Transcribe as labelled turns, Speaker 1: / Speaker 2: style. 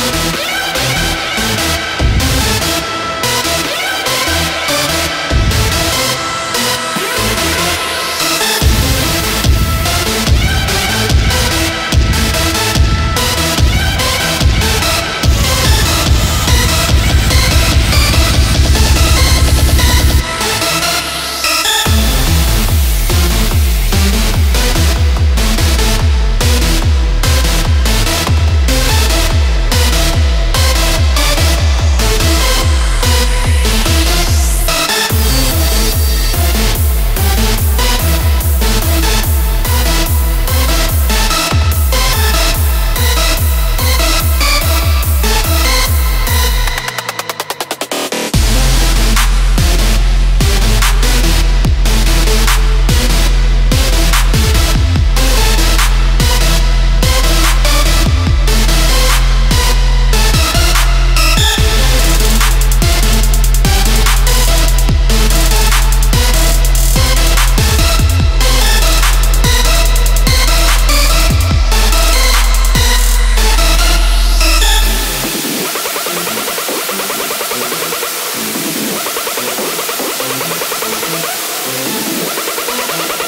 Speaker 1: Thank
Speaker 2: ハハハハ